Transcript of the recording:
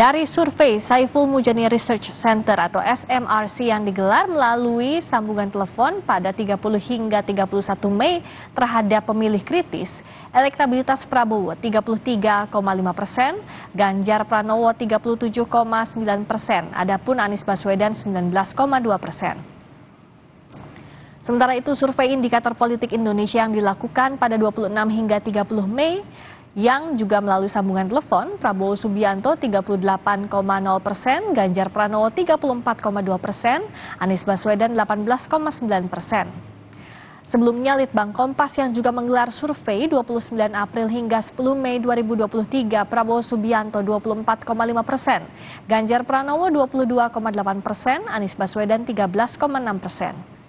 Dari survei Saiful Mujani Research Center atau SMRC yang digelar melalui sambungan telepon pada 30 hingga 31 Mei terhadap pemilih kritis, elektabilitas Prabowo 33,5 persen, Ganjar Pranowo 37,9 persen, adapun Anies Baswedan 19,2 persen. Sementara itu survei indikator politik Indonesia yang dilakukan pada 26 hingga 30 Mei yang juga melalui sambungan telepon Prabowo Subianto 38,0 persen, Ganjar Pranowo 34,2 persen, Anies Baswedan 18,9 persen. Sebelumnya Litbang Kompas yang juga menggelar survei 29 April hingga 10 Mei 2023 Prabowo Subianto 24,5 persen, Ganjar Pranowo 22,8 persen, Anies Baswedan 13,6 persen.